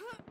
Huh.